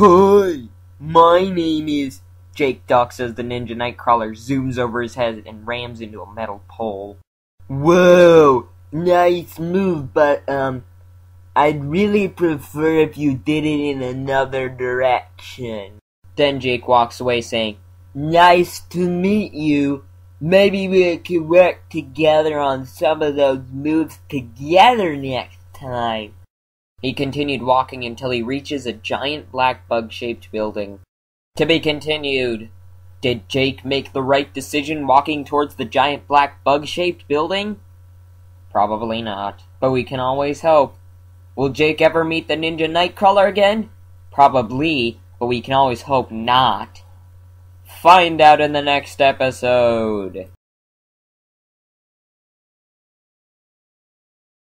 Hi, my name is Jake Ducks as the Ninja Nightcrawler zooms over his head and rams into a metal pole. Whoa, nice move, but um, I'd really prefer if you did it in another direction. Then Jake walks away saying, Nice to meet you. Maybe we could work together on some of those moves together next time. He continued walking until he reaches a giant black bug-shaped building. To be continued. Did Jake make the right decision walking towards the giant black bug-shaped building? Probably not, but we can always hope. Will Jake ever meet the Ninja Nightcrawler again? Probably, but we can always hope not. Find out in the next episode.